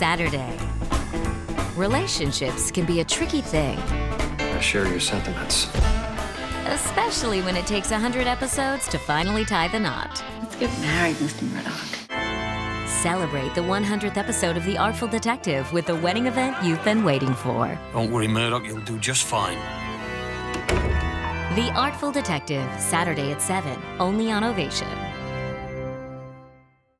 Saturday. Relationships can be a tricky thing, I share your sentiments. especially when it takes 100 episodes to finally tie the knot. Let's get married, Mr. Murdoch. Celebrate the 100th episode of The Artful Detective with the wedding event you've been waiting for. Don't worry, Murdoch, you'll do just fine. The Artful Detective, Saturday at 7, only on Ovation.